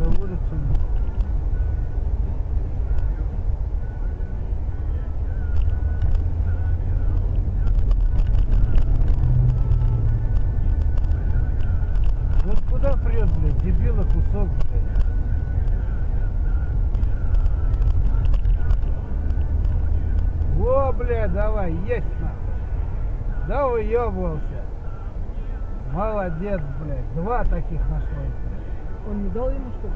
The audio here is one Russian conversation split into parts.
заводится. Вот куда прет, дебила кусок, блядь. Во, блядь, давай, есть нахуй. Да уебывался. Молодец, блядь. Два таких нашлось. Он не дал ему что ли?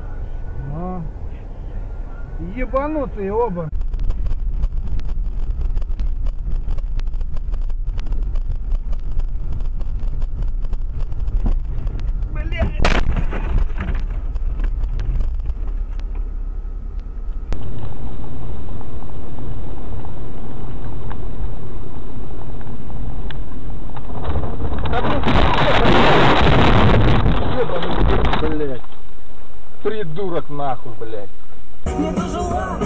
Но. Ебанутые оба. Блять. Придурок нахуй, блять. Не дожила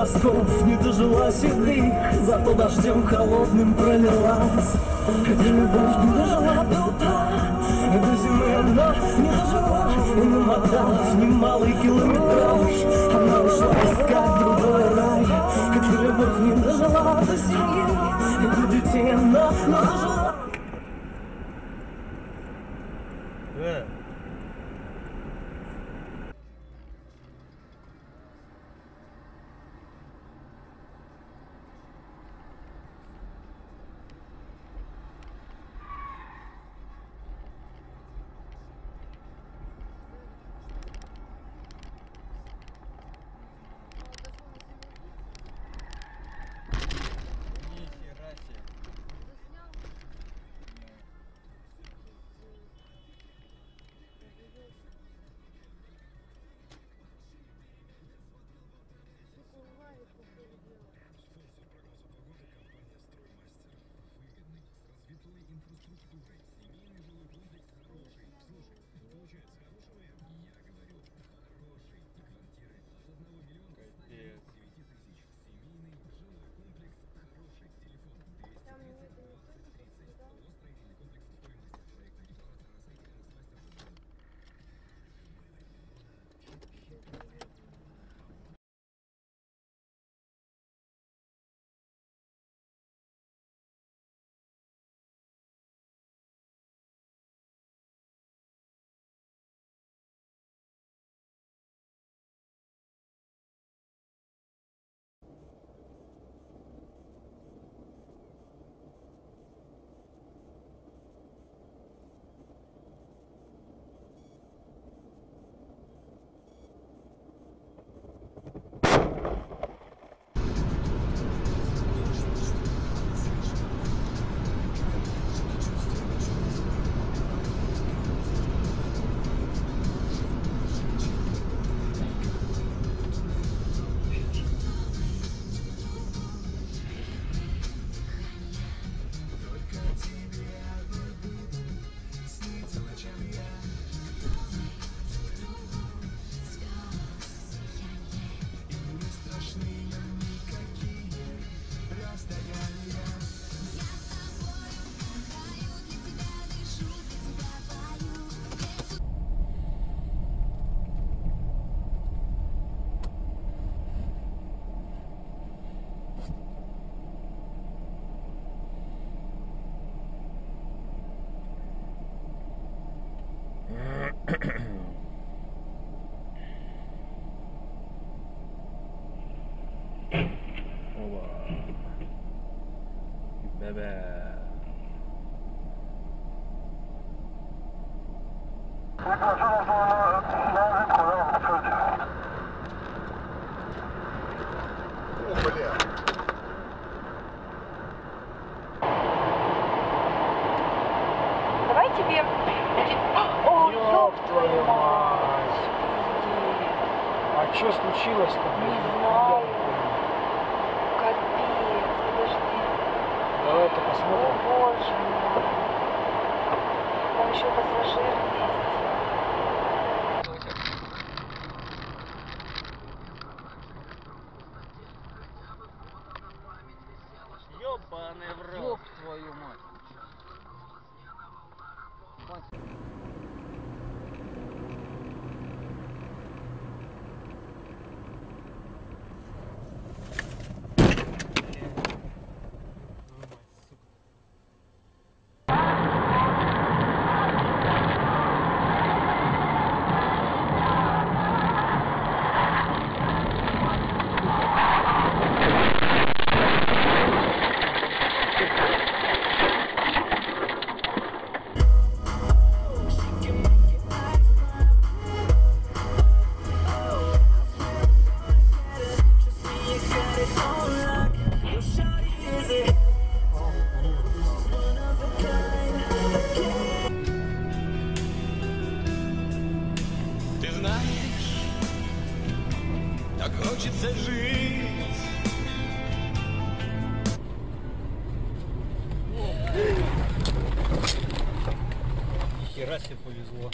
волосков, не дожила седых Зато дождем холодным пролилась. Хотя любовь не дожила до утра И до зимы она не дожила И намотав немалый километраж. Она ушла искать другой рай. Хотя любовь не дожила до семьи И до детей она не дожила Давай тебе будет... О, ёб твою мать! А что случилось-то? Не знаю. Давай-ка О посмотрим. боже мой. Там еще пассажир есть. Хера себе повезло.